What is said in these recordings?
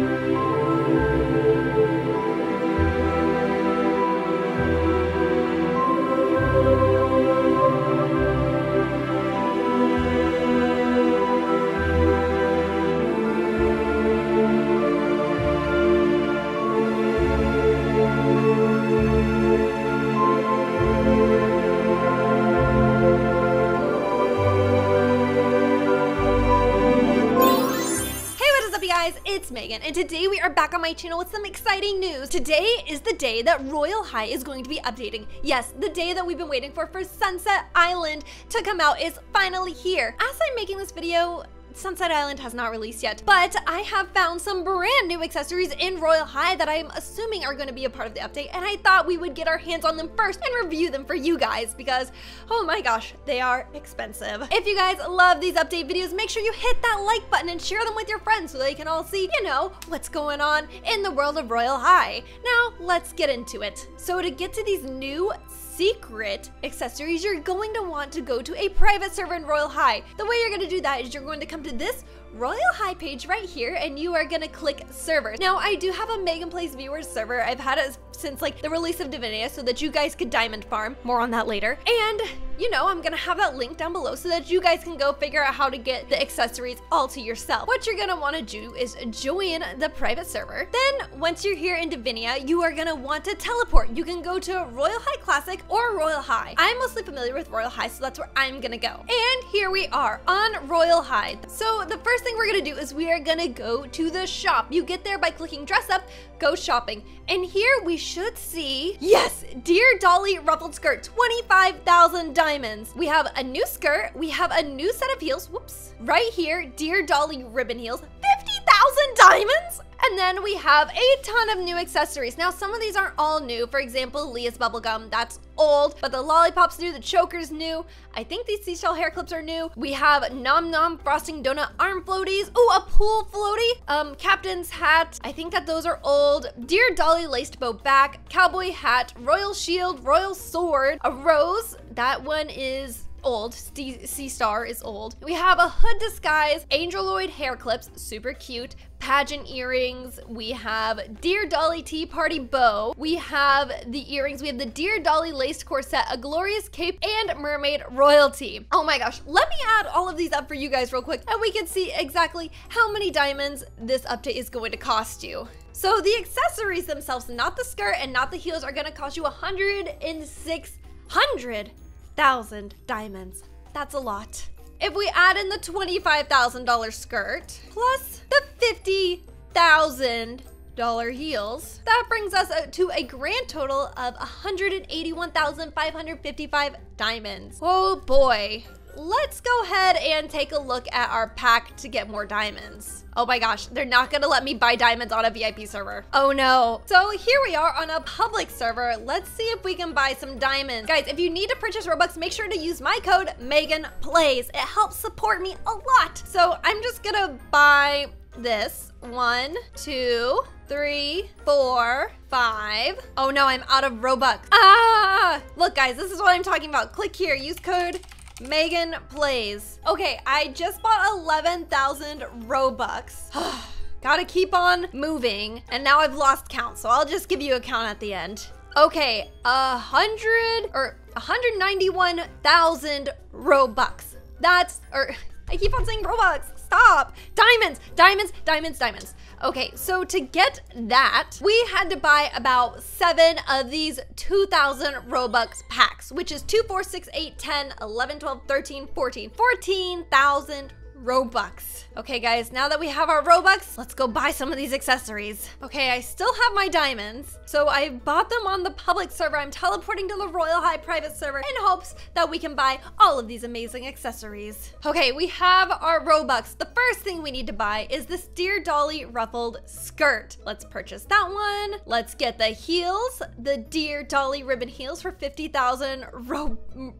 guys, it's Megan, and today we are back on my channel with some exciting news. Today is the day that Royale High is going to be updating. Yes, the day that we've been waiting for for Sunset Island to come out is finally here. As I'm making this video, Sunset Island has not released yet, but I have found some brand new accessories in Royale High that I'm assuming are going to be a part of the update, and I thought we would get our hands on them first and review them for you guys because, oh my gosh, they are expensive. If you guys love these update videos, make sure you hit that like button and share them with your friends so they can all see, you know, what's going on in the world of Royale High. Now, let's get into it. So to get to these new secret accessories, you're going to want to go to a private server in Royale High. The way you're going to do that is you're going to come to this Royale High page right here and you are gonna click server. Now I do have a Megan Plays viewers server. I've had it since like the release of Divinia so that you guys could diamond farm. More on that later. And you know, I'm gonna have that link down below so that you guys can go figure out how to get the accessories all to yourself. What you're gonna wanna do is join the private server. Then once you're here in Divinia, you are gonna want to teleport. You can go to Royale High Classic or Royale High. I'm mostly familiar with Royale High, so that's where I'm gonna go. And here we are on Royale High. So the first thing we're gonna do is we are gonna go to the shop. You get there by clicking dress up, go shopping. And here we should see, yes, Dear Dollie ruffled skirt, 25,000 diamonds. We have a new skirt, we have a new set of heels, whoops. Right here, Dear Dollie ribbon heels, 50,000 diamonds? And then we have a ton of new accessories. Now, some of these aren't all new. For example, Leah's bubblegum, that's old, but the lollipop's new, the choker's new. I think these seashell hair clips are new. We have Nom Nom Frosting Donut arm floaties. Oh, a pool floaty. Um, Captain's hat. I think that those are old. Dear Dollie laced bow back, cowboy hat, royal shield, royal sword, a rose. That one is old. Sea Star is old. We have a hood disguise, Angeloid hair clips, super cute. Pageant earrings. We have Dear Dollie Tea Party bow. We have the earrings. We have the Dear Dollie laced corset, a glorious cape, and mermaid royalty. Oh my gosh. Let me add all of these up for you guys real quick and we can see exactly how many diamonds this update is going to cost you. So the accessories themselves, not the skirt and not the heels, are gonna cost you 10600 thousand diamonds. That's a lot. If we add in the $25,000 skirt plus the 50,000 dollar heels. That brings us uh, to a grand total of 181,555 diamonds. Oh boy let's go ahead and take a look at our pack to get more diamonds. Oh my gosh, they're not gonna let me buy diamonds on a VIP server. Oh no. So here we are on a public server. Let's see if we can buy some diamonds. Guys, if you need to purchase Robux, make sure to use my code MeganPlays. It helps support me a lot. So I'm just gonna buy this. One, two, three, four, five. Oh no, I'm out of Robux. Ah! Look guys, this is what I'm talking about. Click here, use code Megan plays. Okay, I just bought 11,000 Robux. Gotta keep on moving. And now I've lost count, so I'll just give you a count at the end. Okay, a hundred or 191,000 Robux. That's, or I keep on saying Robux. Stop. Diamonds, diamonds, diamonds, diamonds. Okay, so to get that, we had to buy about seven of these 2,000 Robux packs, which is 2, 4, 6, 8, 10, 11, 12, 13, 14. 14,000 Robux. Okay guys, now that we have our Robux, let's go buy some of these accessories. Okay, I still have my diamonds, so I bought them on the public server. I'm teleporting to the Royale High private server in hopes that we can buy all of these amazing accessories. Okay, we have our Robux. The first thing we need to buy is this Dear Dollie ruffled skirt. Let's purchase that one. Let's get the heels, the Dear Dolly ribbon heels for 50,000 ro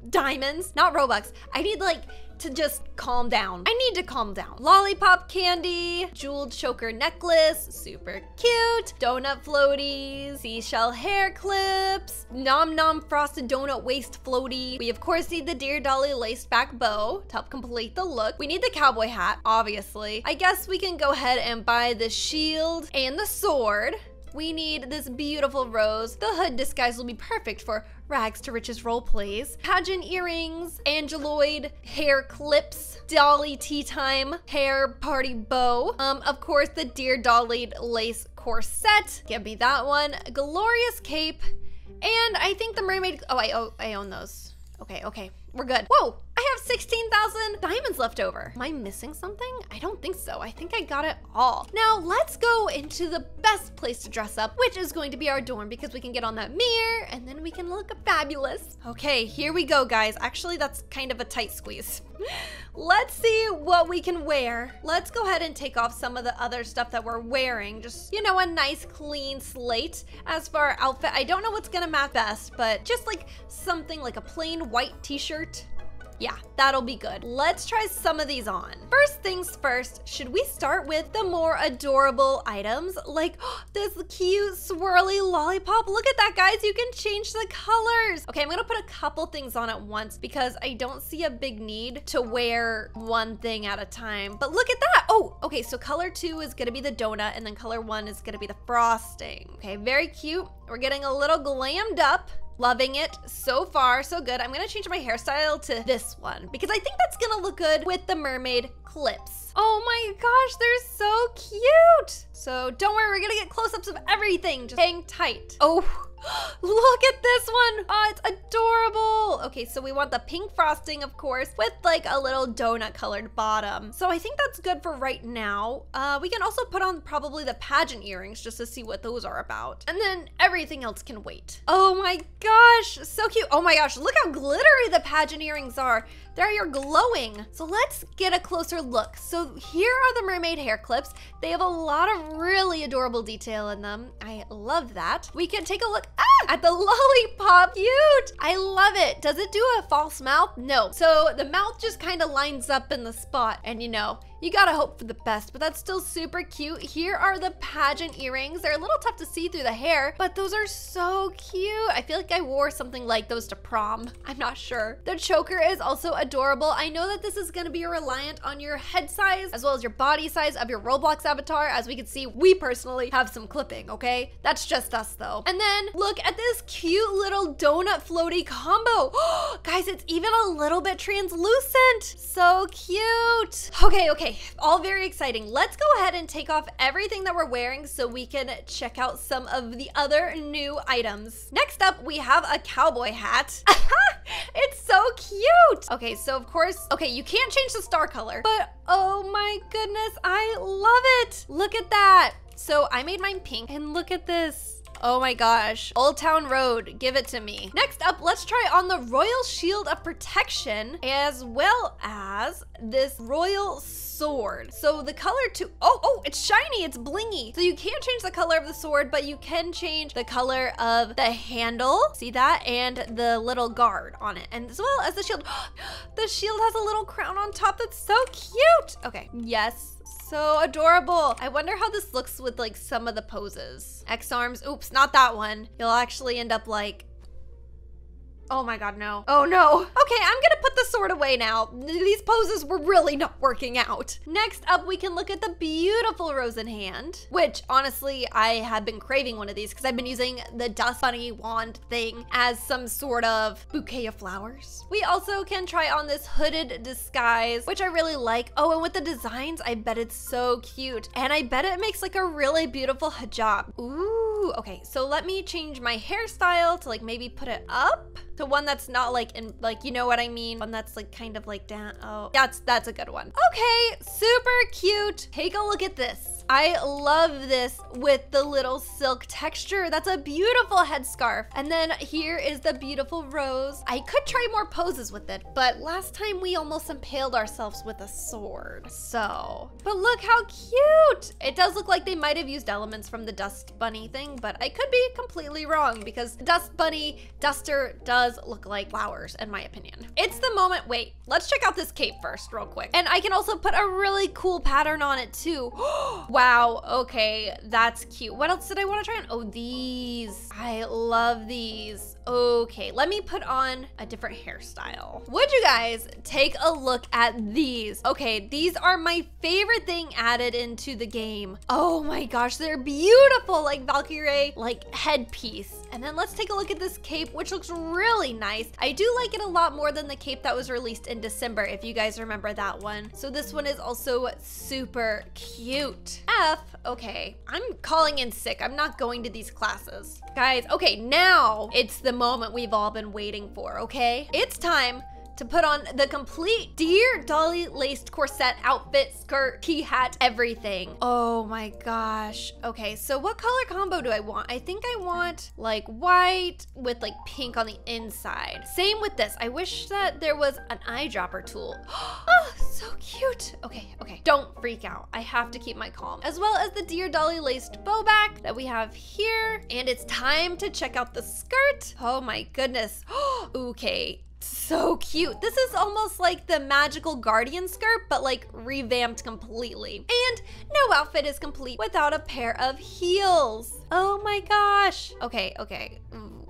diamonds. Not Robux. I need like to just calm down. I need to calm down. Lollipop candy, jeweled choker necklace, super cute, donut floaties, seashell hair clips, nom nom frosted donut waist floaty. We of course need the Dear Dollie laced back bow to help complete the look. We need the cowboy hat, obviously. I guess we can go ahead and buy the shield and the sword. We need this beautiful rose. The hood disguise will be perfect for rags to riches role plays. Pageant earrings, angeloid hair clips, dolly tea time hair party bow. Um, of course, the Dear Dollie lace corset. Give me that one. Glorious cape. And I think the mermaid, oh, I, oh, I own those. Okay, okay, we're good. Whoa, I have 16,000 diamonds left over. Am I missing something? I don't think so. I think I got it all. Now let's go into the best place to dress up, which is going to be our dorm because we can get on that mirror and then we can look fabulous. Okay, here we go, guys. Actually, that's kind of a tight squeeze. Let's see what we can wear. Let's go ahead and take off some of the other stuff that we're wearing. Just, you know, a nice clean slate. As for our outfit, I don't know what's gonna match best, but just like something like a plain white t-shirt yeah, that'll be good. Let's try some of these on. First things first, should we start with the more adorable items? Like oh, this cute swirly lollipop. Look at that, guys. You can change the colors. Okay, I'm gonna put a couple things on at once because I don't see a big need to wear one thing at a time. But look at that. Oh, okay, so color two is gonna be the donut and then color one is gonna be the frosting. Okay, very cute. We're getting a little glammed up. Loving it so far, so good. I'm gonna change my hairstyle to this one because I think that's gonna look good with the mermaid clips. Oh my gosh, they're so cute. So don't worry, we're gonna get close-ups of everything. Just hang tight. Oh, Look at this one. Oh, it's adorable. Okay, so we want the pink frosting, of course, with like a little donut colored bottom. So I think that's good for right now. Uh, we can also put on probably the pageant earrings just to see what those are about. And then everything else can wait. Oh my gosh, so cute. Oh my gosh, look how glittery the pageant earrings are. There you're glowing. So let's get a closer look. So here are the mermaid hair clips. They have a lot of really adorable detail in them. I love that. We can take a look ah, at the lollipop. Cute. I love it. Does it do a false mouth? No. So the mouth just kind of lines up in the spot and you know, you gotta hope for the best, but that's still super cute. Here are the pageant earrings. They're a little tough to see through the hair, but those are so cute. I feel like I wore something like those to prom. I'm not sure. The choker is also adorable. I know that this is gonna be reliant on your head size as well as your body size of your Roblox avatar. As we can see, we personally have some clipping, okay? That's just us though. And then look at this cute little donut floaty combo. Guys, it's even a little bit translucent. So cute. Okay, okay. Okay, all very exciting. Let's go ahead and take off everything that we're wearing so we can check out some of the other new items. Next up, we have a cowboy hat. it's so cute. Okay, so of course, okay, you can't change the star color, but oh my goodness, I love it. Look at that. So I made mine pink and look at this. Oh my gosh. Old Town Road, give it to me. Next up, let's try on the Royal Shield of Protection as well as this Royal Sword. So the color to, oh, oh, it's shiny, it's blingy. So you can't change the color of the sword, but you can change the color of the handle. See that? And the little guard on it. And as well as the shield. the shield has a little crown on top that's so cute. Okay, yes, so adorable. I wonder how this looks with like some of the poses. X arms, oops, not that one. You'll actually end up like Oh my god, no. Oh no. Okay, I'm gonna put the sword away now. These poses were really not working out. Next up, we can look at the beautiful rose in hand, which honestly, I have been craving one of these because I've been using the dust bunny wand thing as some sort of bouquet of flowers. We also can try on this hooded disguise, which I really like. Oh, and with the designs, I bet it's so cute. And I bet it makes like a really beautiful hijab. Ooh, okay, so let me change my hairstyle to like maybe put it up to one that's not like in like you know what I mean? One that's like kind of like down oh that's that's a good one. Okay super cute. Take a look at this I love this with the little silk texture. That's a beautiful headscarf. And then here is the beautiful rose. I could try more poses with it, but last time we almost impaled ourselves with a sword. So, but look how cute. It does look like they might have used elements from the Dust Bunny thing, but I could be completely wrong because Dust Bunny Duster does look like flowers in my opinion. It's the moment, wait, let's check out this cape first real quick. And I can also put a really cool pattern on it too. wow, okay, that's cute. What else did I want to try on? Oh, these. I love these. Okay, let me put on a different hairstyle. Would you guys take a look at these? Okay, these are my favorite thing added into the game. Oh my gosh, they're beautiful, like Valkyrie, like headpiece. And then let's take a look at this cape, which looks really nice. I do like it a lot more than the cape that was released in December, if you guys remember that one. So this one is also super cute. F, okay, I'm calling in sick. I'm not going to these classes. Guys, okay, now it's the moment we've all been waiting for, okay? It's time to put on the complete Dear Dollie laced corset, outfit, skirt, key hat, everything. Oh my gosh. Okay, so what color combo do I want? I think I want like white with like pink on the inside. Same with this. I wish that there was an eyedropper tool. oh, so cute. Okay, okay. Don't freak out. I have to keep my calm. As well as the Dear Dollie laced bow back that we have here. And it's time to check out the skirt. Oh my goodness. okay, so cute. This is almost like the magical guardian skirt, but like revamped completely. And no outfit is complete without a pair of heels. Oh my gosh. Okay, okay,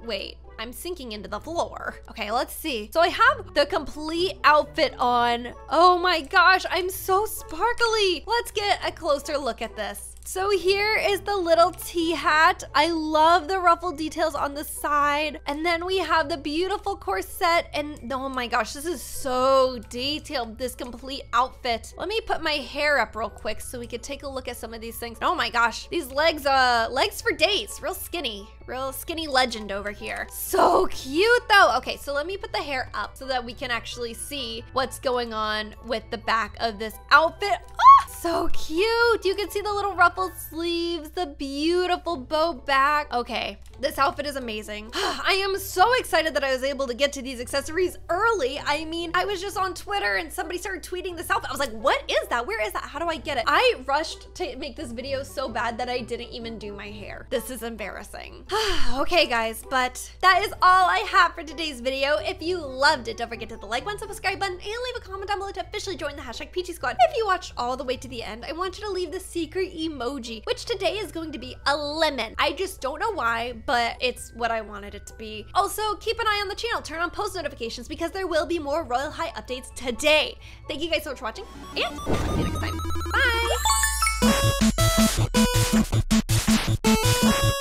wait. I'm sinking into the floor. Okay, let's see. So I have the complete outfit on. Oh my gosh, I'm so sparkly. Let's get a closer look at this. So here is the little tea hat. I love the ruffle details on the side. And then we have the beautiful corset and oh my gosh, this is so detailed, this complete outfit. Let me put my hair up real quick so we could take a look at some of these things. Oh my gosh, these legs, uh, legs for days, real skinny. Real skinny legend over here. So cute though. Okay, so let me put the hair up so that we can actually see what's going on with the back of this outfit. Oh, so cute. You can see the little ruffled sleeves, the beautiful bow back. Okay, this outfit is amazing. I am so excited that I was able to get to these accessories early. I mean, I was just on Twitter and somebody started tweeting this outfit. I was like, what is that? Where is that? How do I get it? I rushed to make this video so bad that I didn't even do my hair. This is embarrassing. okay, guys, but that is all I have for today's video. If you loved it, don't forget to hit the like button, subscribe button, and leave a comment down below to officially join the hashtag Peachy Squad. If you watched all the way to the end, I want you to leave the secret emoji, which today is going to be a lemon. I just don't know why, but it's what I wanted it to be. Also, keep an eye on the channel, turn on post notifications because there will be more Royale High updates today. Thank you guys so much for watching, and see you next time.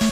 Bye!